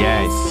Yes.